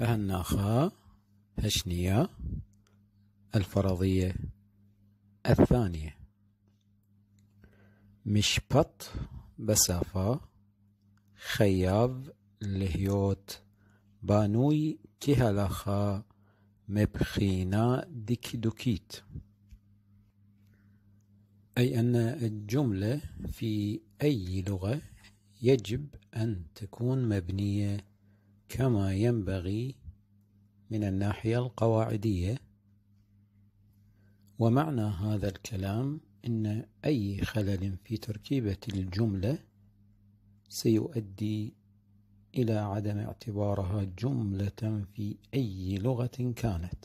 هالناخا هشنية الفرضية الثانية. مشبط بسافة خياب لهيوت بانوي كهلاخا مبخينا ديك دوكيت أي أن الجملة في أي لغة يجب أن تكون مبنية كما ينبغي من الناحية القواعدية. ومعنى هذا الكلام أن أي خلل في تركيبة الجملة سيؤدي إلى عدم اعتبارها جملة في أي لغة كانت.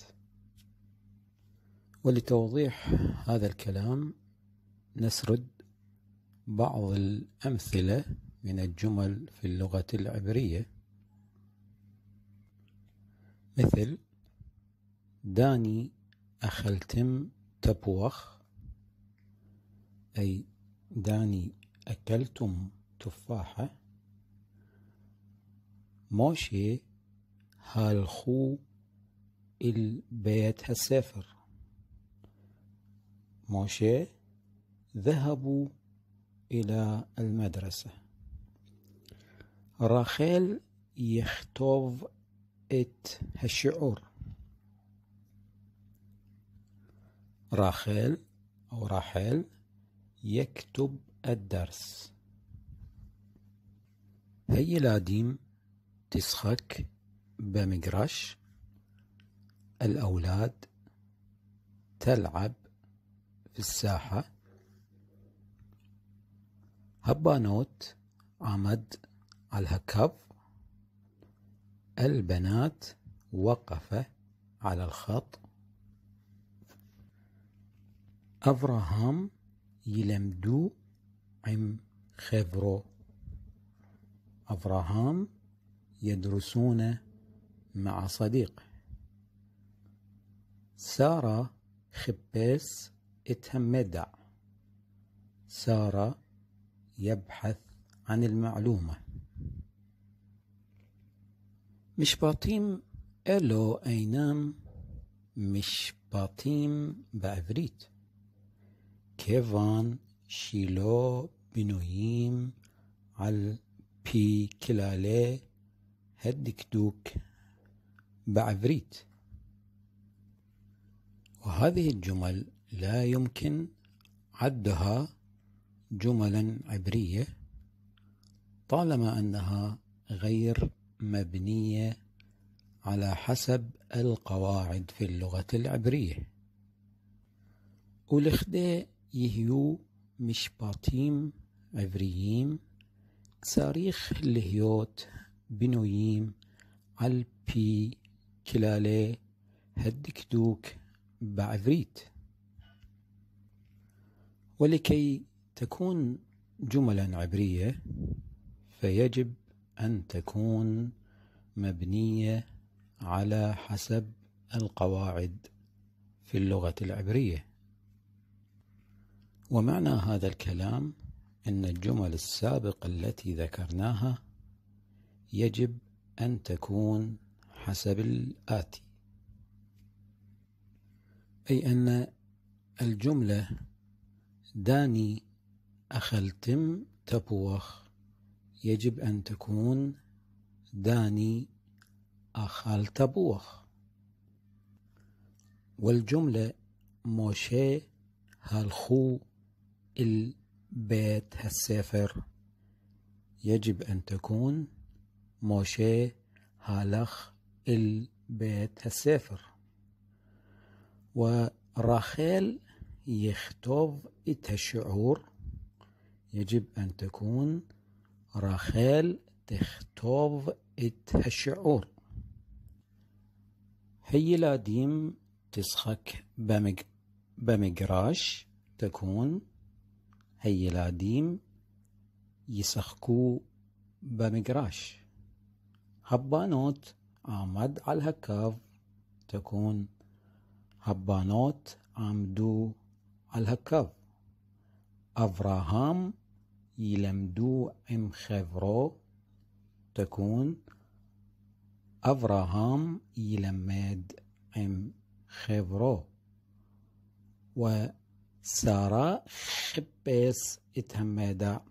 ولتوضيح هذا الكلام نسرد بعض الأمثلة من الجمل في اللغة العبرية. مثل داني أخلتم تبوخ أي داني أكلتم تفاحة. موشي هالخو البيت السفر موشي ذهبوا إلى المدرسة. راخيل يختوف ات هالشعور راخيل أو راحيل يكتب الدرس. هي لاديم تسخك بمجرش الأولاد تلعب في الساحة. هبانوت عمد على الهكب البنات وقف على الخط. أفراهام يلمدو عم خبرو أفراهام يدرسون مع صديقه سارة خبيس اتهمدع سارة يبحث عن المعلومة. مشباطيم ألو أينام مشباطيم بعفريت كيفان شيلو بنويم على بي كلالي هدك دوك بعفريت وهذه الجمل لا يمكن عدها جملا عبرية طالما أنها غير مبنية على حسب القواعد في اللغة العبرية. ولخدي يهيو مش باطيم عبريين صاريخ الهيوت بنويم على بي كلالي هدك دوك بعفريت. ولكي تكون جملا عبرية فيجب أن تكون مبنية على حسب القواعد في اللغة العبرية. ومعنى هذا الكلام أن الجمل السابقة التي ذكرناها يجب أن تكون حسب الآتي أي أن الجملة داني أخلتم تبوخ. يجب أن تكون داني أخل تبوخ. والجملة موشي هالخو البيت هالسفر. يجب أن تكون موشي هالخ البيت السفر ورخيل يختوف الشعور يجب أن تكون رخيل تختوف الشعور هي لاديم تسخك بمج بمجراش تكون. هي لاديم يسخكو بمجراش. هبانوت عمد على الهكاف تكون. هبانوت عمدو على الهكاف أفراهام يلمدو إم خفرو تكون أفراهام يلمد إم خبرو وسارة خبس اتهمدا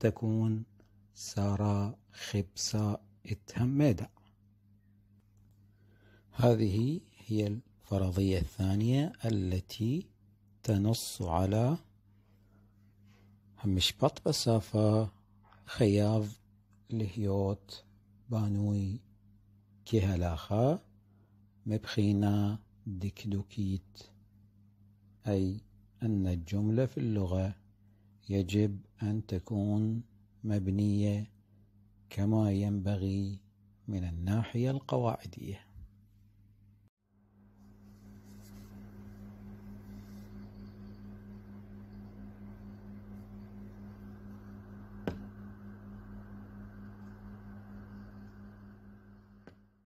تكون سارة خبسة اتهمدا هذه هي الفرضية الثانية التي تنص على همشبط بسافة خياض لهيوت بانوي كهلاخا مبخينا دكدوكيت أي أن الجملة في اللغة يجب أن تكون مبنية كما ينبغي من الناحية القواعدية